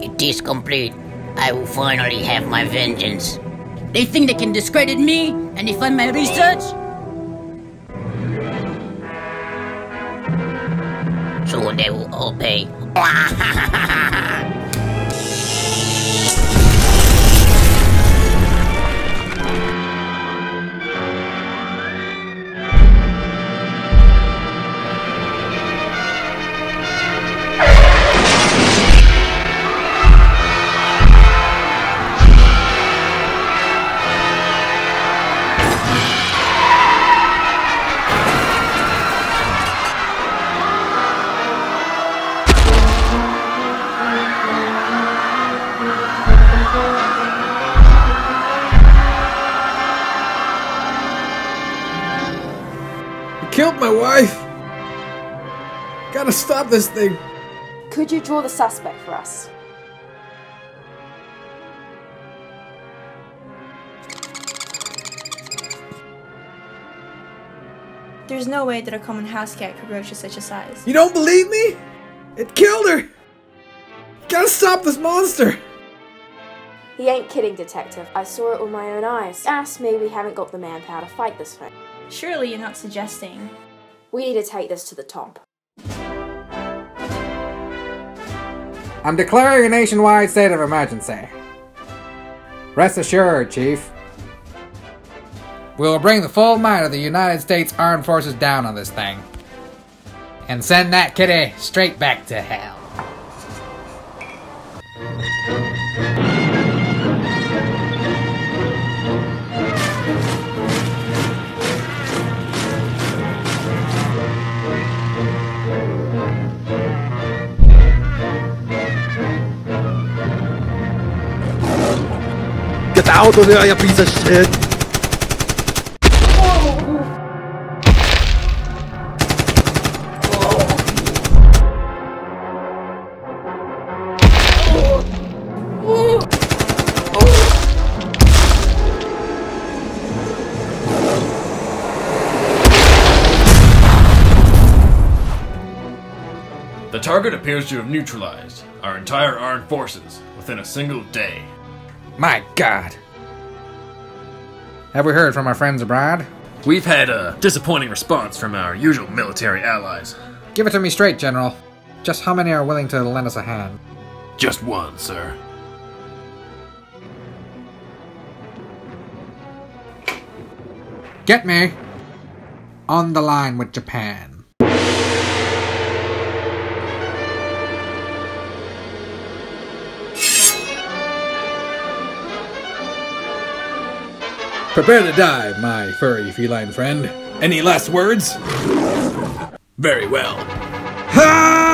It is complete. I will finally have my vengeance. They think they can discredit me and they fund my research? So they will all pay. wife! Gotta stop this thing! Could you draw the suspect for us? There's no way that a common house cat could grow to such a size. You don't believe me? It killed her! You gotta stop this monster! He ain't kidding, Detective. I saw it with my own eyes. Ask me we haven't got the manpower to fight this thing. Surely you're not suggesting. We need to take this to the top. I'm declaring a nationwide state of emergency. Rest assured, Chief. We'll bring the full might of the United States Armed Forces down on this thing. And send that kitty straight back to hell. Out of here, you piece of shit! The target appears to have neutralized our entire armed forces within a single day. My god. Have we heard from our friends abroad? We've had a disappointing response from our usual military allies. Give it to me straight, General. Just how many are willing to lend us a hand? Just one, sir. Get me on the line with Japan. Prepare to die, my furry feline friend. Any last words? Very well. Ha!